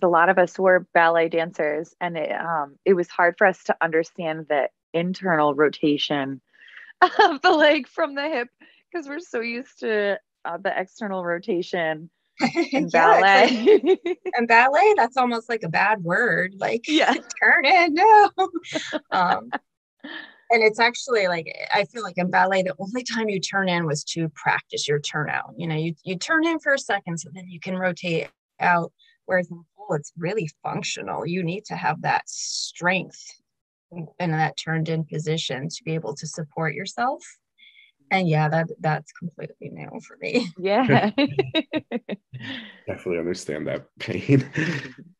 a lot of us were ballet dancers, and it um, it was hard for us to understand the internal rotation of the leg from the hip because we're so used to uh, the external rotation in ballet. Like, and ballet, that's almost like a bad word. Like, yeah, turn it, no. um, and it's actually like I feel like in ballet, the only time you turn in was to practice your turnout. You know, you you turn in for a second, so then you can rotate out. Whereas in it's really functional. You need to have that strength and that turned in position to be able to support yourself. And yeah that that's completely new for me. Yeah. Definitely understand that pain